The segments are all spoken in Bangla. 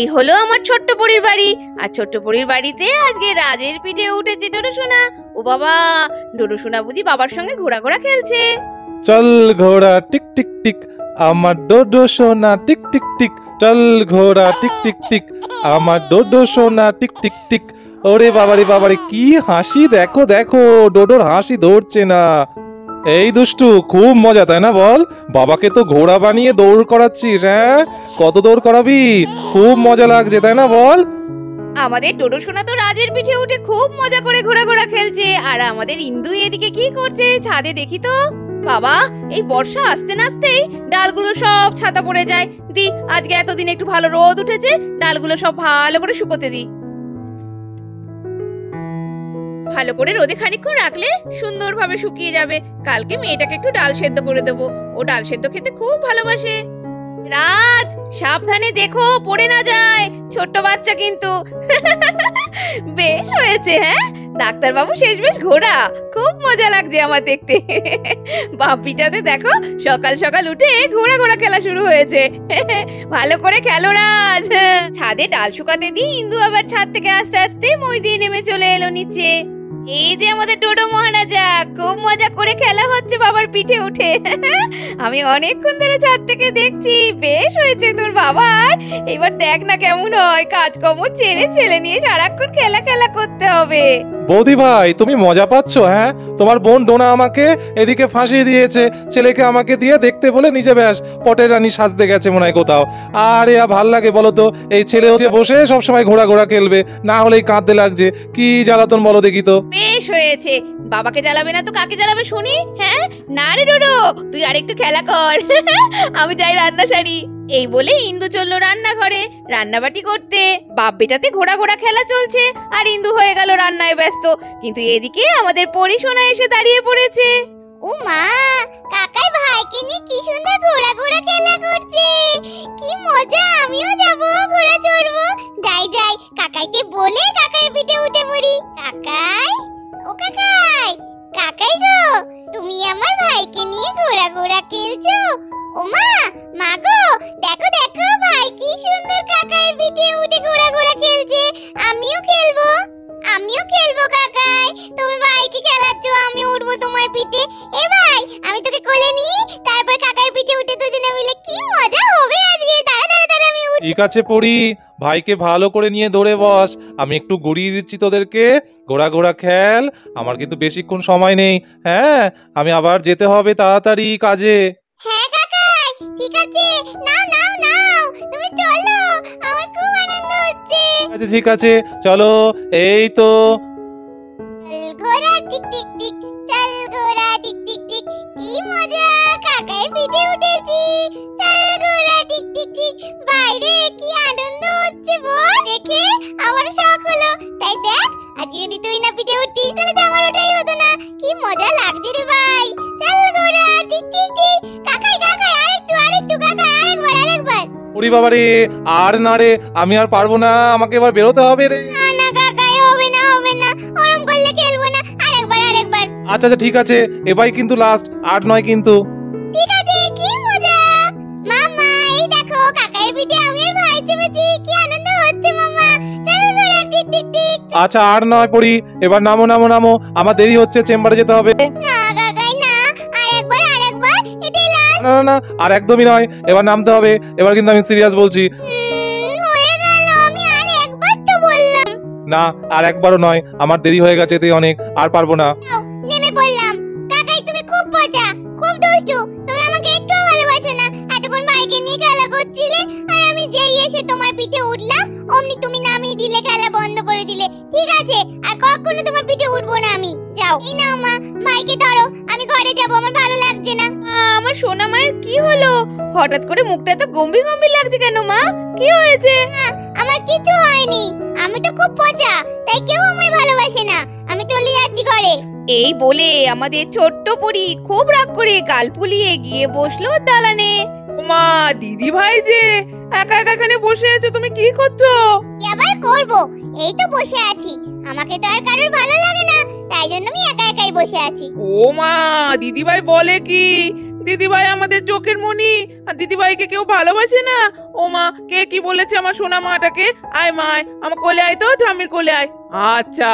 এই হলো আমার ছোট্ট পরীর বাড়ি। আর ছোট্ট পরীর বাড়িতে আজকে রাজের পিঠে উঠেছে ডোডো সোনা ও বাবা ডোডো সোনা বুঝি বাবার সঙ্গে ঘোড়া ঘোড়া খেলছে। চল ঘোড়া টিক টিক টিক, আমার ডোডো সোনা টিক টিক টিক। চল ঘোড়া টিক টিক টিক, আমার ডোডো সোনা টিক টিক টিক। ওরে বাবারে বাবারে, কি হাসি, দেখো দেখো, ডোডোর হাসি ধরছে না। এই দুষ্টু, খুব মজা, তাই না বল? বাবাকে তো ঘোড়া বানিয়ে দৌড় করাচ্ছিস হ্যাঁ? কত দৌড় করাবি? খুব মজা লাগছে, তাই না বল? আমাদের ডোডো সোনা তো রাজের পিঠে উঠে খুব মজা করে ঘোড়া খেলছে। আর আমাদের ইন্দু এদিকে কি করছে, ছাদে দেখি তো। বাবা, এই বর্ষা আসতে না আসতেই ডালগুলো সব ছাতা পড়ে যায়। দি, আজকে এতদিন একটু ভালো রোদ উঠেছে, ডালগুলো সব ভালো করে শুকোতে দি। ভালো করে রোদে খানিক্ষণ রাখলে সুন্দরভাবে শুকিয়ে যাবে। কালকে মেয়েটাকে একটু ডাল সেদ্ধ করে দেবো। ও ডাল সেদ্ধ খেতে খুব ভালোবাসে। রাজ, সাবধানে দেখো, পড়ে না যায়। ছোট্ট বাচ্চা কিন্তু। বেশ হয়েছে হ্যাঁ? ডাক্তারবাবু শেষ বেশ ঘোরা। খুব মজা লাগছে আমার দেখতে। বাপিটাতে দেখো, সকাল সকাল উঠে ঘোড়া ঘোড়া খেলা শুরু হয়েছে। ভালো করে খেলো, রাজ। ছাদে ডাল শুকাতে দিই ইন্দু আবার ছাদ থেকে আস্তে আস্তে মই দিয়ে নেমে চলে এলো নিচে। এই যে আমাদের ডোডো মহারাজা, খুব মজা করে খেলা হচ্ছে বাবার পিঠে উঠে। আমি অনেকক্ষণ ধরে ছাদ থেকে দেখছি, বেশ হয়েছে তোর বাবার এবার দেখ না কেমন হয়, কাজকর্ম ছেড়ে ছেলে নিয়ে সারাক্ষণ খেলা খেলা করতে হবে। বৌদি ভাই, তুমি মজা পাচ্ছ হ্যাঁ? তোমার বোন ডোনা আমাকে এদিকে ফাঁসিয়ে দিয়েছে, ছেলেকে আমাকে দিয়ে দেখতে বলে নিজে ব্যাস, পটের রানী সাজতে গেছে মনে হয় কোথাও। আরে, আর ভালো লাগে বলো তো, এই ছেলে হচ্ছে বসে সবসময় ঘোড়া ঘোড়া খেলবে, না হলেই কাঁদতে লাগছে। কি জ্বালাতন বলো দেখি তো। বেশ হয়েছে, বাবাকে জ্বালাবে না তো কাকে জ্বালাবে শুনি হ্যাঁ? না রে ডোডো, তুই আরেকটু খেলা কর, আমি যাই রান্না সারি। এই বলে ইন্দু চলল রান্নাঘরে। রান্নাবাটি করতে। বাপ বেটাতে ঘোড়া ঘোড়া খেলা চলছে। আর ইন্দু হয়ে গেল রান্নায় ব্যস্ত। কিন্তু এদিকে আমাদের পরিশোনা এসে দাঁড়িয়ে পড়েছে। ও মা কাকাই ভাইকে নিয়ে কি সুন্দর ঘোড়া ঘোড়া খেলা করছে। কি মজা, আমিও যাব, ঘোড়া চড়বো। যাই যাই, কাকাইকে বলে কাকাই পিঠে উঠে পড়ি। কাকাই? ও কাকাই কাকাই গো, তুমি আমার ভাইকে নিয়ে ঘোড়া ঘোড়া খেলছো? ও মা মা গো দেখো দেখো ভাই কি সুন্দর পিঠে উঠে ঘোড়া ঘোড়া খেলছে। আমিও খেলব আমিও খেলব কাকাই তুমি ভাইকে খেলাচ্ছ আমি উঠবো তোমার পিঠে। এ ভাই আমি তোকে কোলে নিই তারপর কাকার পিঠে উঠে দুজনে মিলে কি মজা হবে আজকে। দাঁড়া দাঁড়া দাঁড়া আমি উঠ ঠিক আছে পড়ি ভাইকে ভালো করে নিয়ে দৌড়ে বস। আমি একটু গড়িয়ে দিচ্ছি তোদেরকে। ঘোড়া ঘোড়া খেল আমার কিন্তু বেশিক্ষণ সময় নেই। হ্যাঁ আমি আবার যেতে হবে তাড়াতাড়ি কাজে। হ্যাঁ আছে, ঠিক আছে, চলো, এই তো। কি মজা আমার তাই তুই না পিঠে লাগছে রে ভাই। চল টিক টিক টিক। কাকাই কাকাই, আরেকটু আরেকবার বাবা রে আর না রে আমি আর পারব না আমাকে এবার বেরোতে হবে রে। আচ্ছা আচ্ছা ঠিক আছে এবারই কিন্তু লাস্ট আট নয় কিন্তু। ঠিক আছে কি মজা। মামা এই দেখো কাকার পিঠে আমি আর ভাই চেপেছি কি আনন্দ হচ্ছে মামা চল ঘোড়া টিক টিক টিক। আচ্ছা আর নয় পড়ি এবার নামো নামো নামো আমার দেরি হচ্ছে চেম্বারে যেতে হবে। না না না না আর একদমই নয়। এবার নামতে হবে। এবার কিন্তু আমি সিরিয়াস বলছি। না আর একবারও নয়। আমার দেরি হয়ে গেছে এতেই অনেক। আর পারব না। নেমে পড়লাম। কাকাই তুমি খুব মজা খুব দুষ্টু। তুমি আমাকে একটুও ভালোবাসো না। এতক্ষণ ভাইকে নিয়ে খেলা করছিলে আর আমি যেই এসে তোমার পিঠে উঠলাম অমনি তুমি নামিয়ে দিলে খেলা বন্ধ করে দিলে। ঠিক আছে আর কখনো তোমার পিঠে উঠবো না আমি। যাও। এই নাও মা ভাইকে ধরো। আমি ঘরে যাব আমার সোনা মায়ের কি হলো? হঠাৎ করে মুখটা এত গম্ভীর গম্ভীর লাগছে কেন মা? কি হয়েছে? আমার কিছু হয়নি। আমি তো খুব পচা তাই কেউ আমায় ভালোবাসে না। আমি চলে যাচ্ছি ঘরে। এই বলে আমাদের ছোট্ট পরি খুব রাগ করে গাল ফুলিয়ে গিয়ে বসল দালানে। মা দিদি ভাই যে একা একা এখানে বসে আছো তুমি কি করছ? কি আবার করব? এই তো বসে আছি। আমাকে তো আর কারোর ভালো লাগে না তাই জন্য আমি একা একাই বসে আছি। ও মা দিদি ভাই বলে কি? দিদিভাই আমাদের চোখের মনি। আর দিদিভাইকে কেউ ভালোবাসে না? ও মা, কে কি বলেছে আমার সোনা মাটাকে? আয় মায় আমার কোলে আয় তো ঠামির কোলে আয়। আচ্ছা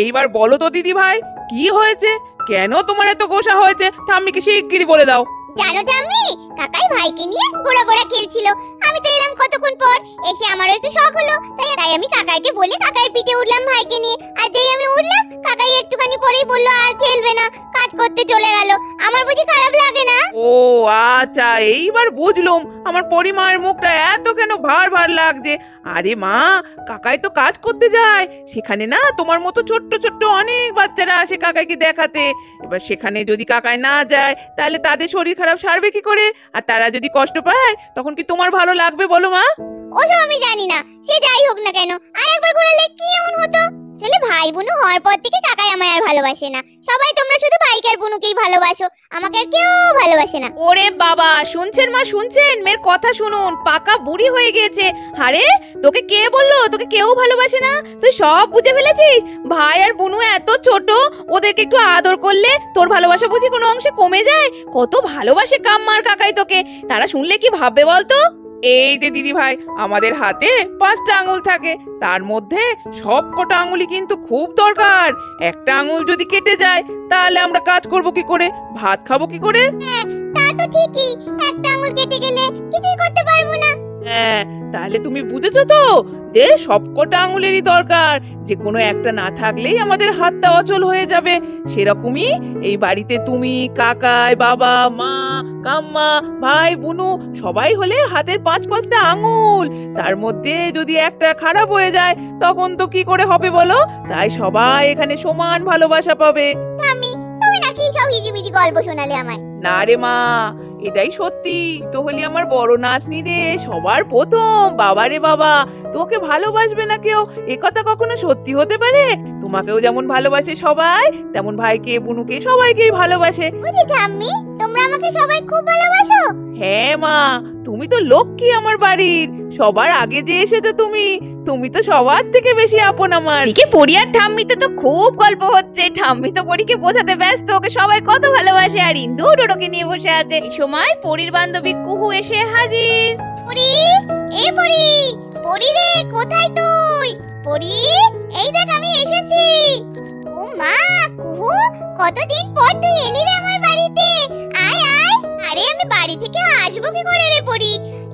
এইবার বলো তো দিদিভাই, কি হয়েছে? কেন তোমার এত গোসা হয়েছে? ঠাম্মিকে শিগগিরই বলে দাও। জানো ঠাম্মি কাকাই ভাইকে নিয়ে গোড়া গোড়া খেলছিল। আমি তো এলাম কতক্ষণ পর? এসে আমারও একটু শখ হলো। তাই তাই আমি কাকাইকে বলে কাকাই পিঠে উঠলাম ভাইকে নিয়ে। আর যেই আমি উঠলাম, কাকাই একটুখানি পরেই বলল, আর খেলবে না। কাজ করতে চলে গেল। আমার বুঝি খারাপ লাগে না? ও আচ্ছা এইবার বুঝলুম। আমার পরিমার মুখটা এত কেন ভার ভার লাগছে? আরে মা, কাকাই তো কাজ করতে যায়। সেখানে না তোমার মতো ছোট্ট ছোট্ট অনেক বাচ্চারা আসে কাকাইকে দেখাতে। এবার সেখানে যদি কাকাই না যায়, তাহলে তাদের শরীর খারাপ সারবে কি করে? আর তারা যদি কষ্ট পায়, তখন কি তোমার ভালো লাগবে বলো মা? ওসব আমি জানি না, সে যাই হোক না কেন, আর একবার ঘোরালে কি এমন হতো? আসলে ভাই বোনু হওয়ার পর থেকে কাকাই আমায় আর ভালোবাসে না। সবাই তোমরা শুধু ভাইকে আর বোনুকেই ভালোবাসো। আমাকে আর কেউ ভালোবাসে না। ওরে বাবা, শুনছেন মা, শুনছেন? মেয়ের কথা শুনুন। পাকা বুড়ি হয়ে গিয়েছে। আরে, তোকে কে বলল? তোকে কেউ ভালোবাসে না? তুই সব বুঝে ফেলেছিস? ভাই আর বুনু এত ছোট, ওদেরকে একটু আদর করলে তোর ভালোবাসা বুঝি কোনো অংশে কমে যায়? কত ভালোবাসে কাম্মার কাকাই তোকে। তারা শুনলে কি ভাববে বলতো? এই যে দিদি ভাই আমাদের হাতে পাঁচটা আঙুল থাকে। তার মধ্যে সব কটা আঙুলই কিন্তু খুব দরকার। একটা আঙুল যদি কেটে যায়, তাহলে আমরা কাজ করব কি করে? ভাত খাব কি করে? তা তো ঠিকই। একটা আঙুল কেটে গেলে কিছুই করতে পারব হ্যাঁ তাহলে তুমি বুঝেছ তো যে সবকটা আঙুলেরই দরকার। যে কোনো একটা না থাকলেই আমাদের হাতটা অচল হয়ে যাবে। সেরকমই এই বাড়িতে তুমি কাকাই বাবা মা কাম্মা ভাই বুনু সবাই হলে হাতের পাঁচ পাঁচটা আঙুল। তার মধ্যে যদি একটা খারাপ হয়ে যায় তখন তো কি করে হবে বলো? তাই সবাই এখানে সমান ভালোবাসা পাবে। তুমি নাকি সব হিজিবিজি গল্প শোনালে আমায়। না রে মা এটাই সত্যি। তো হলি আমার বড় নাতনি রে, সবার প্রথম। বাবা রে বাবা, তোকে ভালোবাসবে না কেউ? এ কথা কখনো সত্যি হতে পারে? তোমাকেও যেমন ভালোবাসে সবাই, তেমন ভাইকে, বুনুকে সবাইকেই ভালোবাসে। বুঝি ঠাম্মি তোমরা আমাকে সবাই খুব ভালোবাসো। হ্যাঁ মা তুমি তো লক্ষ্মী আমার বাড়ির। সবার আগে যে এসেছ তুমি তুমি তো সবার থেকে বেশি আপন আমার। এদিকে পরি আর ঠাম্মিতে তো খুব গল্প হচ্ছে। ঠাম্মি তো পরীকে বোঝাতে ব্যস্ত ওকে সবাই কত ভালোবাসে। আর ইন্দু ডোডোকে নিয়ে বসে আছে। এই সময় পরির বান্ধবী কুহু এসে হাজির। পরি এই পরি পরি রে কোথায় তুই? পরি এই দেখ আমি এসেছি। ও মা কুহু কতদিন পর তুই এলি রে আমার বাড়িতে? আরে, আমি বাড়ি থেকে আসব কি করে পড়ি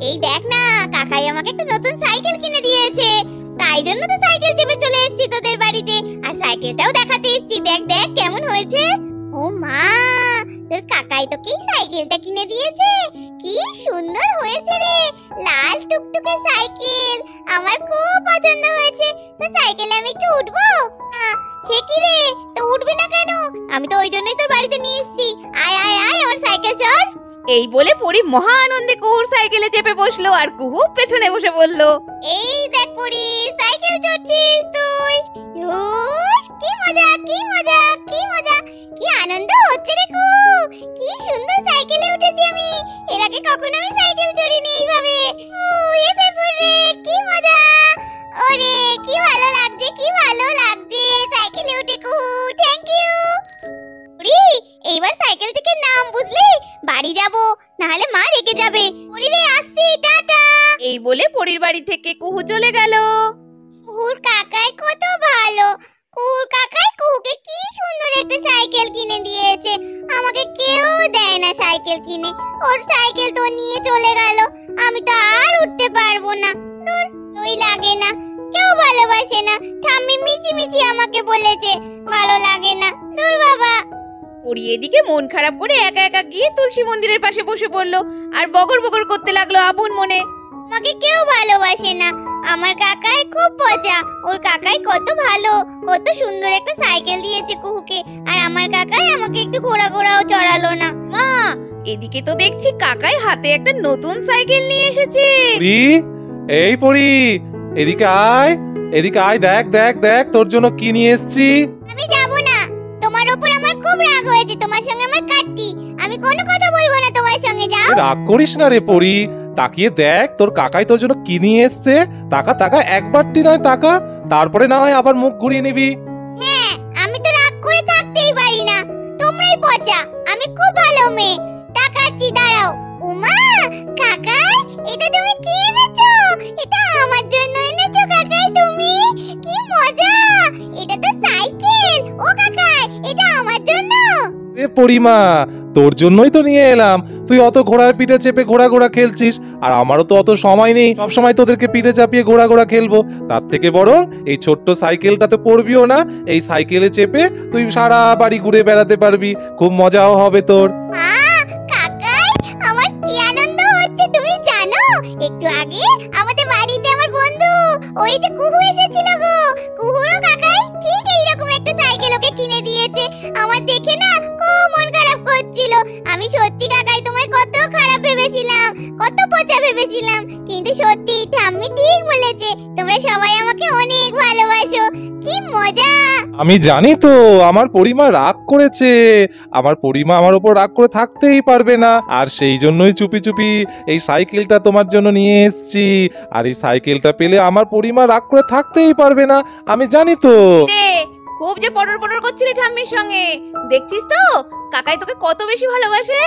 এই দেখ না, কাকাই আমাকে একটা নতুন সাইকেল কিনে দিয়েছে। তাই জন্য তো সাইকেল চেপে চলে এসেছি বাড়িতে। আর সাইকেলটাও দেখাতে এসেছি। দেখ দেখ, কেমন হয়েছে। ও মা তোর কাকাই তোকে এই সাইকেলটা কিনে দিয়েছে। কি সুন্দর হয়েছে রে। লাল টুকটুকে সাইকেল। আমার খুব পছন্দ হয়েছে। তো সাইকেলে আমি একটু উঠবো? সে কি রে? তো উঠবি না কেন? আমি তো ওই জন্যই তোর বাড়িতে নিয়ে এসেছি। আয় আয় আয় আমার সাইকেল চড়। এই বলে পরি মহা আনন্দে কুহুর সাইকেলে চেপে বসল আর কুহু পেছনে বসে বলল এই দেখ পড়ি সাইকেল চড়ছিস তুই। কি মজা কি মজা কি মজা কি আনন্দ হচ্ছে রে কু কি সুন্দর সাইকেলে উঠেছি আমি। এর আগে কখনো আমি সাইকেল চড়িনি এইভাবে। ও এ পেপুর রে কি মজা। ওরে কি ভালো লাগছে কি ভালো লাগছে। সাইকেলে উঠে কু থ্যাংক ইউ এইবার সাইকেল থেকে নাম বুঝলি? বাড়ি যাব নাহলে মা রেগে যাবে। পুরি রে আসছি টাটা। এই বলে পরির বাড়ি থেকে কুহু চলে গেল। কুহুর কাকাই কত ভালো। কুহুর কাকাই কুহুকে কি সুন্দর একটা সাইকেল কিনে দিয়েছে। আমাকে কেউ দেয় না সাইকেল কিনে। ওর সাইকেল তো নিয়ে চলে গেল। আমি তো আর উঠতে পারব না। দূর ওই লাগে না। কেউ ভালোবাসে না। ঠাম্মি মিচি মিচি আমাকে বলেছে ভালো লাগে না। দূর বাবা। পরি এদিকে মন খারাপ করে একা একা গিয়ে তুলসী মন্দিরের পাশে বসে পড়ল। আর বগর বগর করতে লাগল আপন মনে। আমাকে কেউ ভালোবাসে না। আমার কাকাই খুব পচা ওর কাকাই কত ভালো। কত সুন্দর একটা সাইকেল দিয়েছে কুহুকে। আর আমার কাকাই আমাকে একটু ঘোড়া ঘোড়াও চড়ালো না। মা এদিকে তো দেখছি কাকাই হাতে একটা নতুন সাইকেল নিয়ে এসেছে। পরি এই পরি এদিকে আয় এদিকে আয় দেখ দেখ দেখ তোর জন্য কি নিয়ে এসেছি? আমি যাব না। তোমার ওপর আমার খুব রাগ হয়েছে। তোমার সঙ্গে আমার কাটতি। আমি কোনো কথা বলব না তোমার সঙ্গে যাও। রাগ করিস না রে পরি তাকিয়ে দেখ তোর কাকাই তোর জন্য কি নিয়ে এসছে? তাকা তাকা একবারটি নয় তাকা তারপরে না হয় আবার মুখ ঘুরিয়ে নিবি। হ্যাঁ, আমি তো রাগ করে থাকতেই পারি না। তোমরাই পচা আমি খুব ভালো মেয়ে। তাকাচ্ছি দাঁড়াও। উমা কাকাই এটা তুমি কি এনেছো? এটা আমার জন্য এনেছো কাকাই তুমি? কি মজা! এটা তো সাইকেল। ও কাকাই এটা আমার জন্য। এ পরিমা তোর জন্যই তো নিয়ে এলাম। তুই অত ঘোড়ার পিঠে চেপে ঘোড়া ঘোড়া খেলছিস, আর আমারও তো অত সময় নেই। সব সময় তোদেরকে পিঠে চাপিয়ে ঘোড়া ঘোড়া খেলব। তার থেকে বরং এই ছোট্ট সাইকেলটা তো পড়বিও না, এই সাইকেলে চেপে তুই সারা বাড়ি ঘুরে বেড়াতে পারবি। খুব মজাও হবে তোর। কাকাই ঠিক এইরকম একটা সাইকেল ওকে কিনে দিয়েছে। আমার দেখে না আমি সত্যি কাকাই তোমায় কত খারাপ ভেবেছিলাম কত পচা ভেবেছিলাম। কিন্তু সত্যি ঠাম্মি ঠিক বলেছে তোমরা সবাই আমাকে অনেক ভালোবাসো। কি মজা! আমি জানি তো আমার পরিমা রাগ করেছে। আমার পরিমা আমার উপর রাগ করে থাকতেই পারবে না। আর সেই জন্যই চুপি চুপি এই সাইকেলটা তোমার জন্য নিয়ে এসেছি। আর এই সাইকেলটা পেলে আমার পরিমা রাগ করে থাকতেই পারবে না আমি জানি তো। রে খুব যে পটর পটর করছিলি ঠাম্মির সঙ্গে। দেখছিস তো? কাকাই তোকে কত বেশি ভালোবাসে?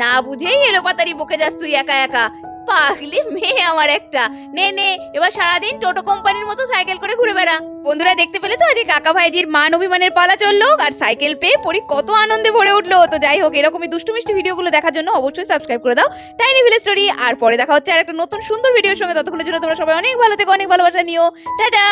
না বুঝেই এলো পাতারি বকে যাস তুই একা একা। পাগলি মেয়ে আমার একটা। নে নে, এবার সারাদিন টোটো কোম্পানির মতো সাইকেল করে ঘুরে বেড়া। বন্ধুরা, দেখতে পেলে তো? আজকে কাকা ভাইজির মান অভিমানের পালা চলল, আর সাইকেল পেয়ে পরি কত আনন্দে ভরে উঠল। তো যাই হোক, এরকমই দুষ্টু মিষ্টি ভিডিওগুলো দেখার জন্য অবশ্যই সাবস্ক্রাইব করে দাও টাইনি ভিলেজ স্টোরি আর পরে দেখা হচ্ছে আর একটা নতুন সুন্দর ভিডিওর সঙ্গে। ততক্ষণের জন্য তোমরা সবাই অনেক ভালো থেকো, অনেক ভালোবাসা নিও। টাটা!